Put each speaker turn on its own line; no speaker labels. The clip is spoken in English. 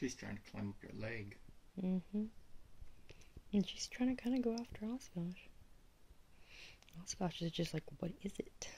She's trying to climb up your leg.
Mm-hmm. And she's trying to kind of go after Oscosh. Oscosh is just like, what is it?